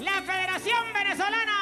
la Federación Venezolana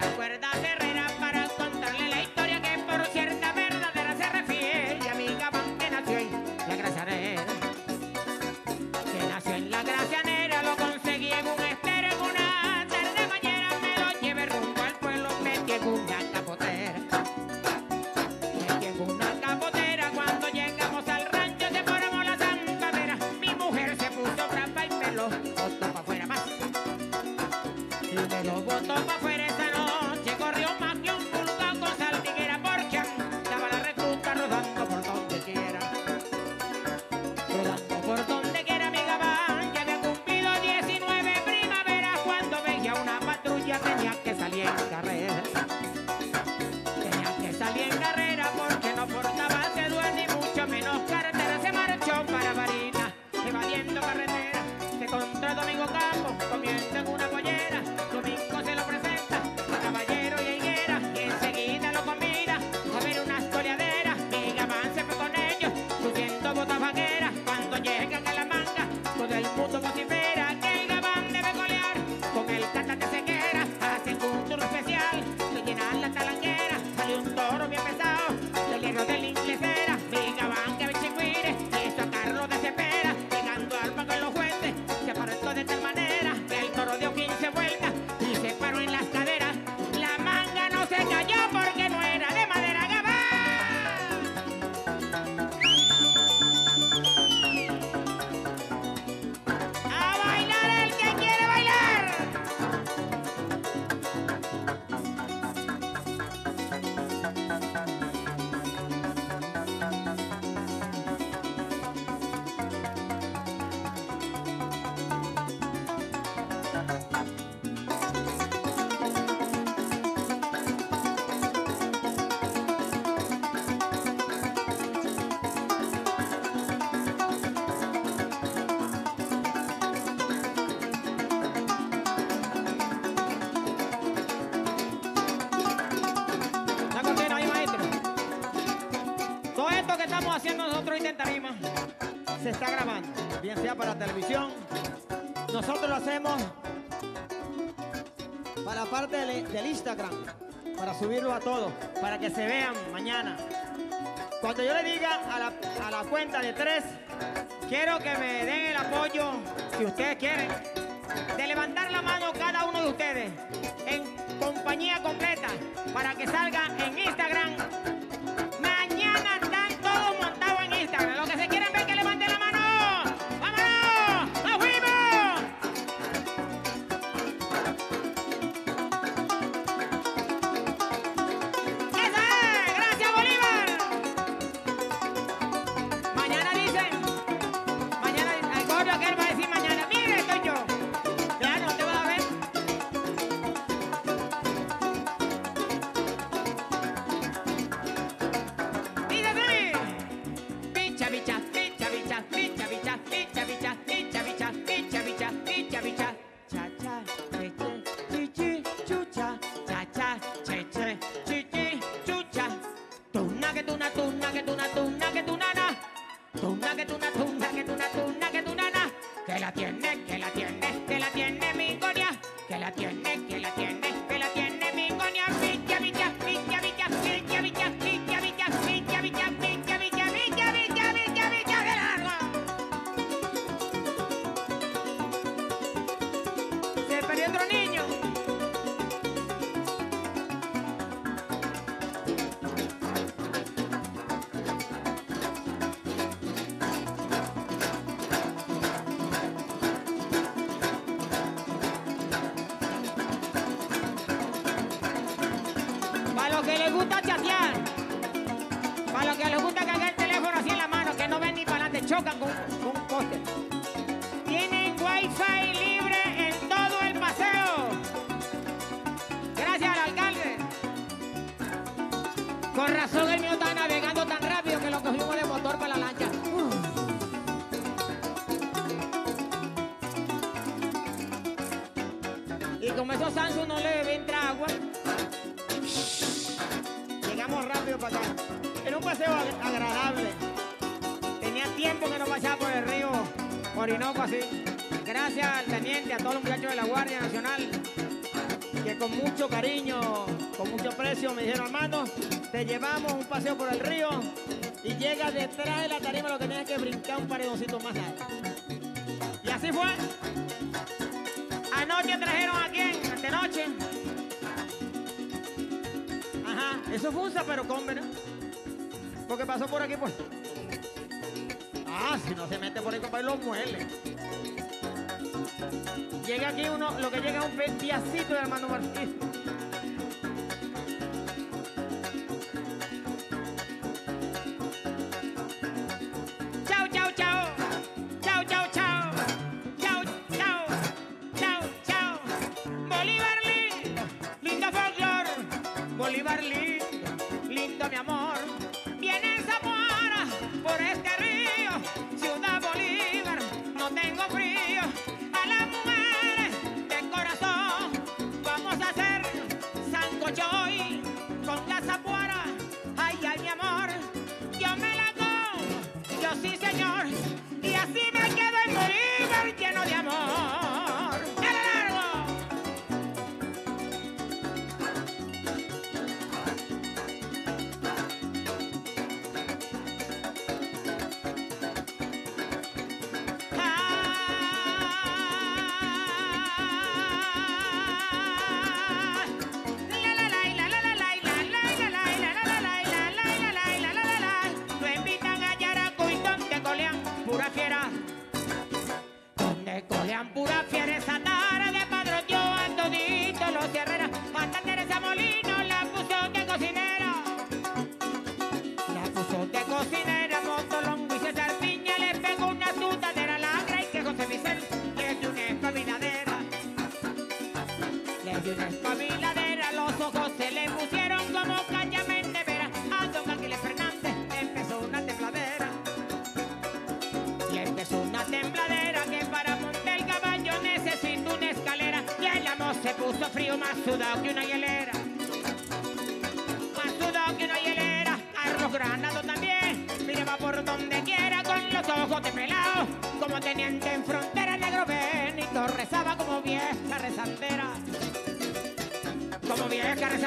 la cuerda estamos haciendo nosotros intentaremos. Se está grabando, bien sea para televisión. Nosotros lo hacemos para la parte del, Instagram, para subirlo a todos, para que se vean mañana. Cuando yo le diga a la, a la cuenta de tres, quiero que me den el apoyo, si ustedes quieren, de levantar la mano cada uno de ustedes en compañía completa para que salga en Instagram con, un. Tienen wifi libre en todo el paseo. Gracias al alcalde. Con razón el mío está navegando tan rápido que lo cogimos de motor para la lancha. Y como esos Samsung no le entra agua, llegamos rápido para acá. Era un paseo ag- agradable. Tiempo que no pasaba por el río Orinoco así. Gracias al teniente, a todos los muchachos de la Guardia Nacional, que con mucho cariño, con mucho precio me dijeron, hermano, te llevamos un paseo por el río y llega detrás de la tarima lo que tienes que brincar un paredoncito más alto. Y así fue. Anoche trajeron a quién, antenoche. Ajá, eso fue un pero ¿no? Porque pasó por aquí, pues. Ah, si no se mete por ahí, compadre, lo muele. Llega aquí uno, lo que llega es un pe- piacito de hermano Martín. Espabiladera, los ojos se le pusieron como cañamente vera. A don Aquiles Fernández empezó una tembladera. Y empezó una tembladera que para montar el caballo necesito una escalera. Y el amor se puso frío, más sudado que una hielera. Más sudado que una hielera. Carlos Granado también. Mire, va por donde quiera con los ojos de pelado. Como teniente en frontera negro Benito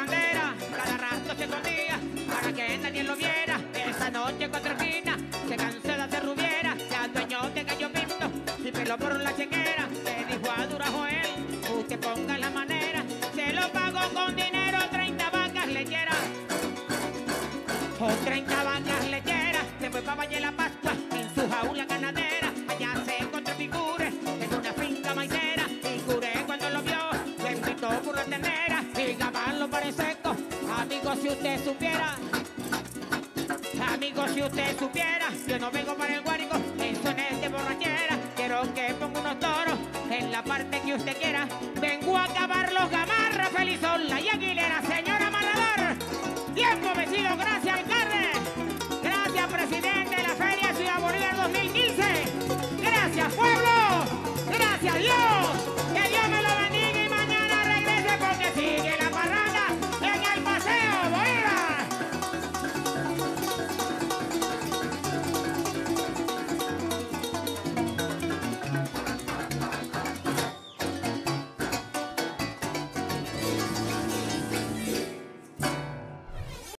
cada rato se escondía para que nadie lo viera. Esa noche cuatro esquinas se cansó de hacer rubiera, se adueñó de gallo pinto y peló por la chequera. Le dijo a Dura Joel, usted ponga la manera, se lo pagó con dinero, 30 vacas lecheras. O 30 vacas lecheras, se fue para Valle la Pascua si usted supiera, yo no vengo para el guárico, en sones de borrachera. Quiero que ponga unos toros en la parte que usted quiera. Vengo a acabar los gamarras, felizón, la y águila.